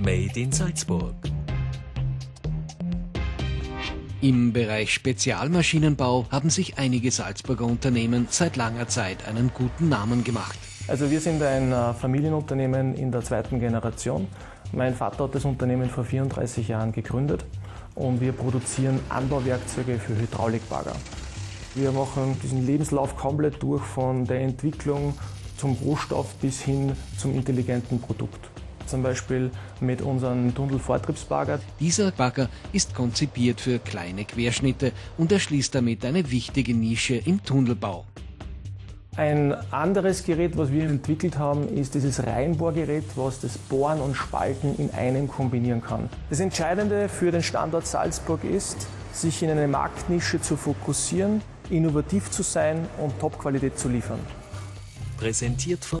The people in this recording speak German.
Made in Salzburg. Im Bereich Spezialmaschinenbau haben sich einige Salzburger Unternehmen seit langer Zeit einen guten Namen gemacht. Also wir sind ein äh, Familienunternehmen in der zweiten Generation. Mein Vater hat das Unternehmen vor 34 Jahren gegründet und wir produzieren Anbauwerkzeuge für Hydraulikbagger. Wir machen diesen Lebenslauf komplett durch von der Entwicklung zum Rohstoff bis hin zum intelligenten Produkt zum Beispiel mit unserem Tunnelvortriebsbagger. Dieser Bagger ist konzipiert für kleine Querschnitte und erschließt damit eine wichtige Nische im Tunnelbau. Ein anderes Gerät, was wir entwickelt haben, ist dieses Reinbohrgerät, was das Bohren und Spalten in einem kombinieren kann. Das Entscheidende für den Standort Salzburg ist, sich in eine Marktnische zu fokussieren, innovativ zu sein und Top-Qualität zu liefern. Präsentiert von